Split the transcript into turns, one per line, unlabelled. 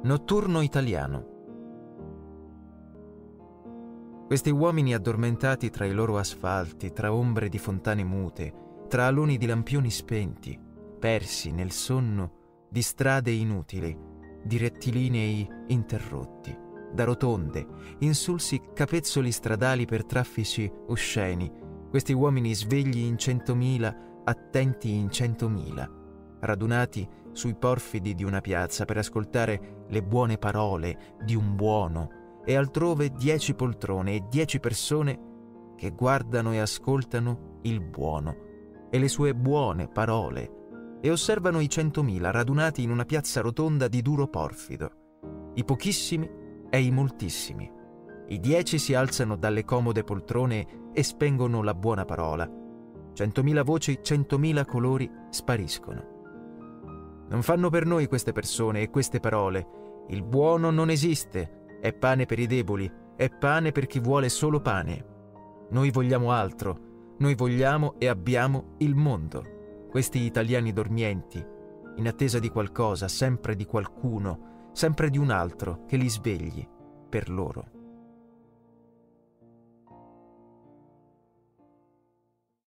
Notturno italiano. Questi uomini addormentati tra i loro asfalti, tra ombre di fontane mute, tra aloni di lampioni spenti, persi nel sonno di strade inutili, di rettilinei interrotti, da rotonde, insulsi capezzoli stradali per traffici osceni, questi uomini svegli in centomila, attenti in centomila, radunati sui porfidi di una piazza per ascoltare le buone parole di un buono e altrove dieci poltrone e dieci persone che guardano e ascoltano il buono e le sue buone parole e osservano i centomila radunati in una piazza rotonda di duro porfido, i pochissimi e i moltissimi. I dieci si alzano dalle comode poltrone e spengono la buona parola. Centomila voci, centomila colori spariscono. Non fanno per noi queste persone e queste parole. Il buono non esiste, è pane per i deboli, è pane per chi vuole solo pane. Noi vogliamo altro, noi vogliamo e abbiamo il mondo. Questi italiani dormienti, in attesa di qualcosa, sempre di qualcuno, sempre di un altro che li svegli per loro.